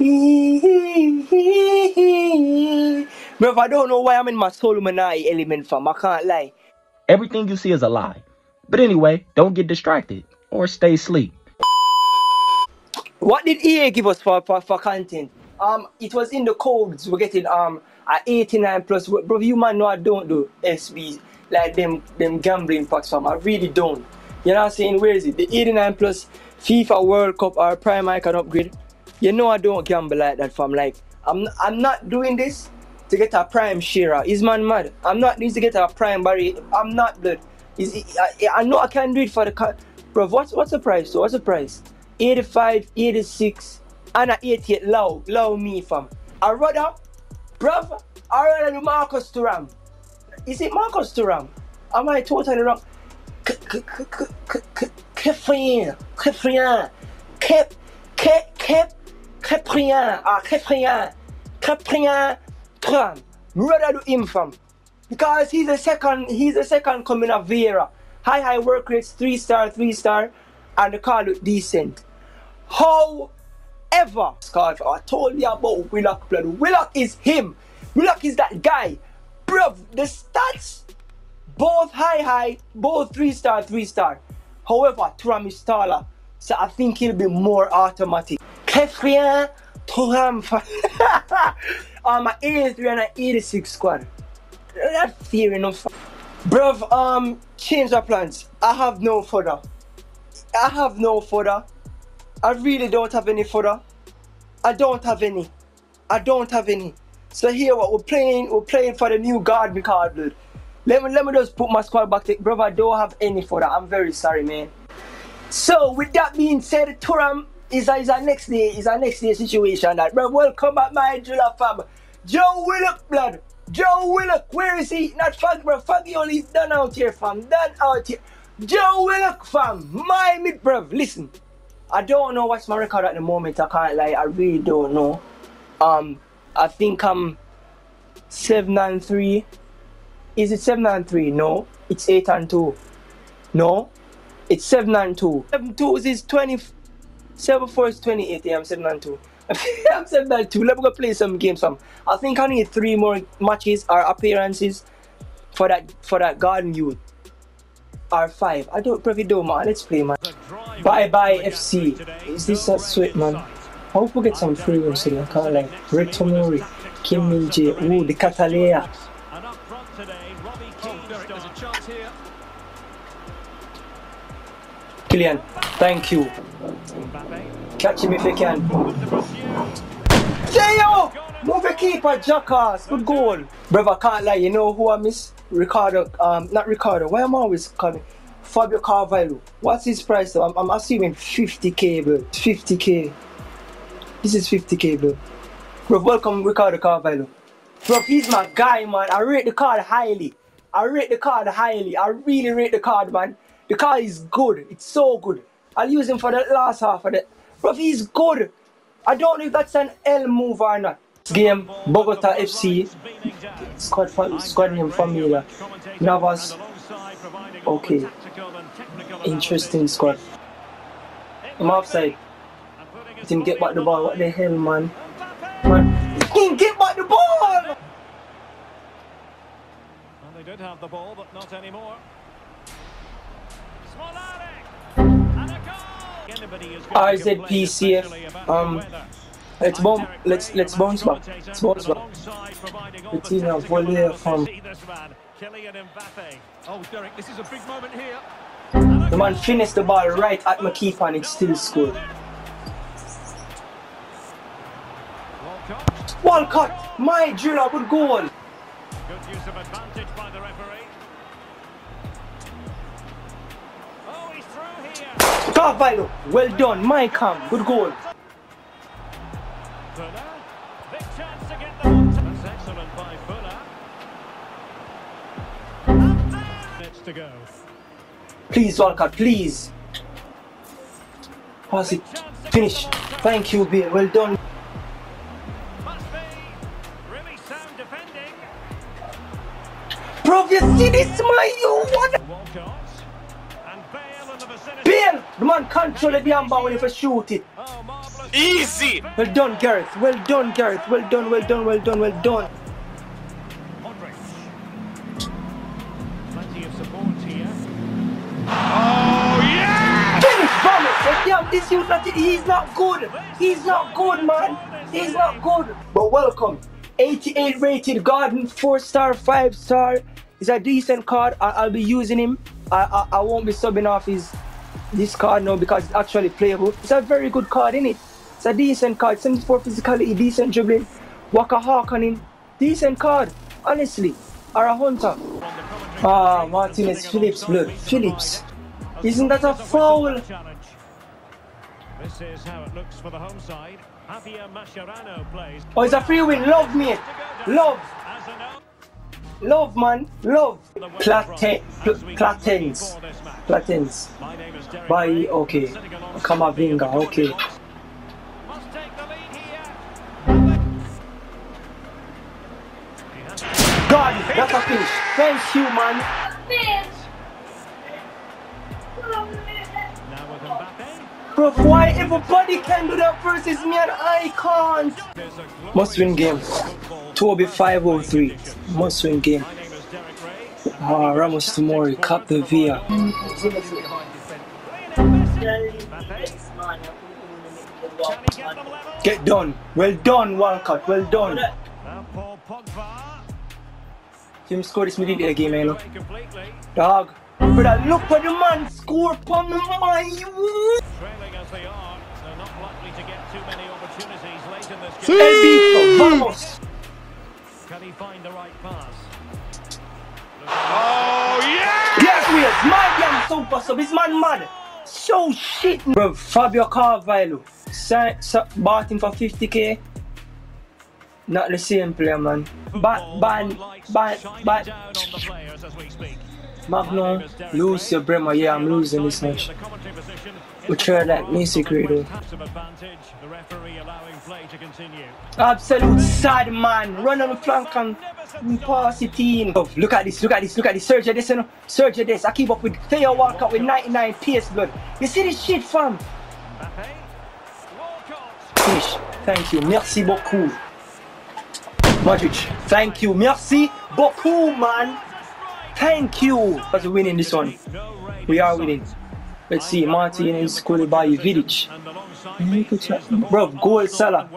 Bro, I don't know why I'm in my Solomonai element, fam. I can't lie. Everything you see is a lie. But anyway, don't get distracted or stay asleep. What did EA give us for, for, for content? Um, it was in the codes. We're getting um at 89 plus. Bro, you man know I don't do SB like them them gambling packs fam. I really don't. You know what I'm saying? Where is it? The 89 plus FIFA World Cup or Prime Icon upgrade. You know I don't gamble like that fam. Like I'm I'm not doing this to get a prime Shearer. Is man mad? I'm not this to get a prime Barry. I'm not blood. Is I, I know I can do it for the car. Bro, what's what's the price? What's the price? 85, 86, and a 88 low, low me fam. I rather, bruv, I rather do Marcus Thuram. Is it Marcus Thuram? Am I totally wrong? Kefrien, Kefrien, Kep, Kep, Keprien, ah, Keprien, Keprien, Thuram. Rather do him fam. Because he's a second, he's a second coming of Vieira. High, high work rates, three star, three star, and the car look decent. However, Scarf, I told you about Willock blood. Willock is him. Willock is that guy. Bruv, the stats, both high, high, both three star, three star. However, Thuram is taller, so I think he'll be more automatic. Kefrien Thuram. I'm an 83 and an 86 squad. That's fair enough. Bruv, um, change the plans. I have no fodder. I have no fodder. I really don't have any fodder. I don't have any. I don't have any. So here what we're playing, we're playing for the new guard card blood. Let me let me just put my squad back to brother. I don't have any fodder. I'm very sorry, man. So with that being said, Thuram is a, is a next day is a next day situation that bro welcome back my Jula fam. Joe Willock blood. Joe Willock, where is he? Not Fag, bro. Faggy only done out here, fam. Done out here. Joe Willock, fam. My mid, bro. Listen. I don't know what's my record at the moment. I can't lie. I really don't know. Um, I think I'm seven and three. Is it seven and three? No, it's eight and two. No, it's seven and two. Seven two is twenty. Seven four is twenty eight. Yeah, I'm seven and two. I'm seven and two. Let me go play some games. Some. I think I need three more matches or appearances for that for that Gordon youth. R5. I don't probably do man. Let's play man. Bye bye FC. Is this a sweet man? I hope we get some free ones in I can't like Rick Tomori, Kim Min Jae, ooh the Catalea. Kylian, thank you. Catch him if you can. Theo! Move the keeper, jackass. Good goal. Brother, I can't lie. You know who I miss? Ricardo. Um, not Ricardo. Why am I always calling? Fabio Carvalho. What's his price? I'm, I'm assuming 50k, bro. 50k. This is 50k, bro. Bro, welcome Ricardo Carvalho. Bro, he's my guy, man. I rate the card highly. I rate the card highly. I really rate the card, man. The card is good. It's so good. I'll use him for the last half of it. Bro, he's good. I don't know if that's an L move or not. This game, Bogota FC, squad, squad name familiar. Navas, okay. Interesting squad. I'm offside. Didn't get back the ball. What the hell, man? Man, didn't get back the ball! Well, they did have the ball, but not anymore. RZPCF. Um, let's bomb. Let's let's bounce back. Let's bounce back. Bettina Volley from. Oh, Derek, this is a big moment here. The man finished the ball right at my keeper and it still scored. Walcott, my Jula, good goal. Good use of advantage by the referee. Carvalho, well done, my cam, good goal. Please, Walcott, please. Pass it. Finish. Thank you, Bill. Well done. Really sound defending. You see this, my you what? The vicinity. Bill, the man control the damn ball when you shoot it. Easy! Well done, Gareth. Well done, Gareth. Well done, well done, well done, well done. Plenty of support here. Oh, yeah! Finish, Vamos. Like, damn, this youth, not, he's not good. He's not good, man. He's not good. But welcome. 88 rated Gordon, 4 star, 5 star. He's a decent card. I, I'll be using him. I, I I won't be subbing off his this card now because it's actually playable. It's a very good card, is it? It's a decent card. 74 physicality, decent dribbling. Waka Hawk on him. Decent card, honestly. Or a hunter. Ah, Martinez, Phillips, blood. Phillips. Isn't that a foul? This is how it looks for the home side. Javier Mascherano plays. Oh, it's a free win. Love, mate. Love. As an out- Love, man. Love. Platen, pl- platens. for this. Platens. My name is Derek Bye, okay. Sitting alongside Kamavinga, okay. Must take the lead here. He has to- God, that's a finish. Thank you, man. Bro, why everybody can do that versus me and I can't? There's a glorious Must win game. Toby 503. Must win game. My name is Derek Rae. Ah, Ramos Tomori, Cap the Via. Lionel Messi. Mbappe. Can he get? Done. Well done, Walcott. Well done. Now Paul Pogba. Him score this middle of the game, you know. Away completely. Dog. Brother, look what the man score from the man. Trailing as they are, they're not likely to get too many opportunities late in this game. LB, vamos. Can he find the right pass? Oh, yeah! Yes, we is. My damn super sub. This man mad. So shit. Bro, Fabio Carvalho. Sa- sa- bought him for 50k. Not the same player, man. Ban, ban, ban, ban. down on the players as we speak. Magno, lose your Bremer. Yeah, I'm losing this match. We try that music radio. advantage. The referee allowing play to continue. Absolute sad man. Run on the flank and pass it in. Oh, look at this, look at this, look at this. Search this, you know. This. I keep up with Theo Walcott with 99 PS blood. You see this shit, fam? Finish. Thank you. Merci beaucoup. Modric. Thank you. Merci beaucoup, man. Thank you. Because we're winning this one. We are winning. Let's see. Martinez, Koulibaly, Vidic. Bro, goal, Salah.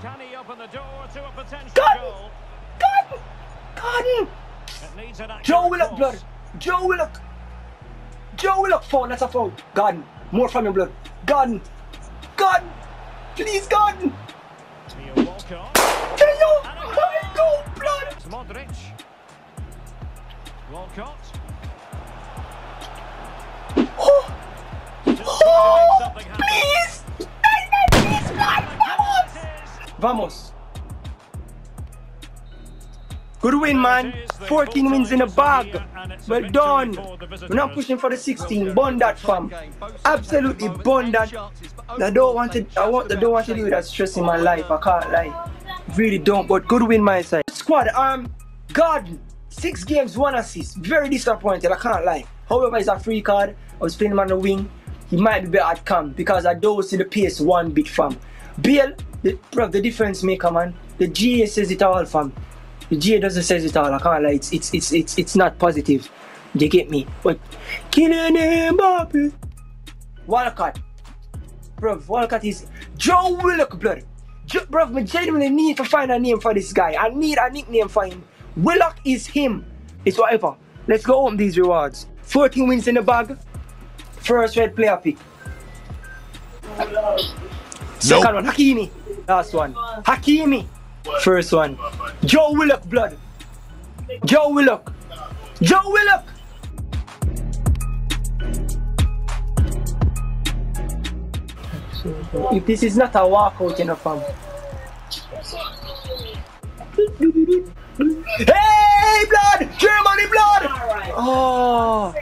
Can he open the door to a goal? Joe Willock blood. Joe Willock. Joe Willock foul. That's a foul. God. More from your blood. God. God. Please, God. Theo Walcott. Theo. My God, blood. Modric. Walcott. Vamos. Good win, man. 14 wins in a bag. Well done. We're not pushing for the 16. Bun that, fam. Absolutely bun that. I don't want to. I want. I don't want to deal with that stress in my life. I can't lie. Really don't. But good win, my side. Squad. Um, Gordon. Six games, one assist. Very disappointed. I can't lie. However, it's a free card. I was playing him on the wing. He might be better at camp because I don't see the pace one bit, fam. Bale, the, bro, the difference maker, man. The GA says it all, fam. The GA doesn't says it all. I can't lie. It's it's it's it's, it's not positive. You get me? But Kylian Mbappe, Walcott, bro. Walcott is Joe Willock, blood. Jo- bro, I genuinely need to find a name for this guy. I need a nickname for him. Willock is him. It's whatever. Let's go on these rewards. 14 wins in the bag. First red player pick. Second one, Hakimi. Last one, Hakimi. First one, Joe Willock, blood. Joe Willock. Joe Willock. If this is not a walkout, you know, fam. Hey, blood! Germany, blood! Oh,